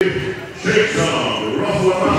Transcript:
Shake some, ruffle